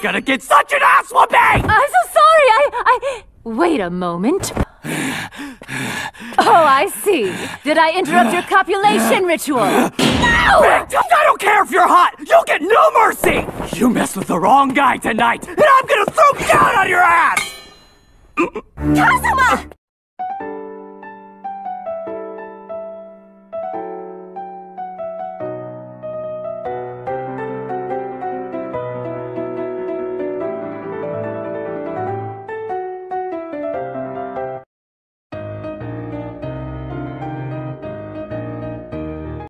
gonna get such an ass whooping! I'm so sorry. I, I. Wait a moment. Oh, I see. Did I interrupt your copulation ritual? No! I don't care if you're hot! You'll get no mercy! You mess with the wrong guy tonight, and I'm gonna throw down on your ass!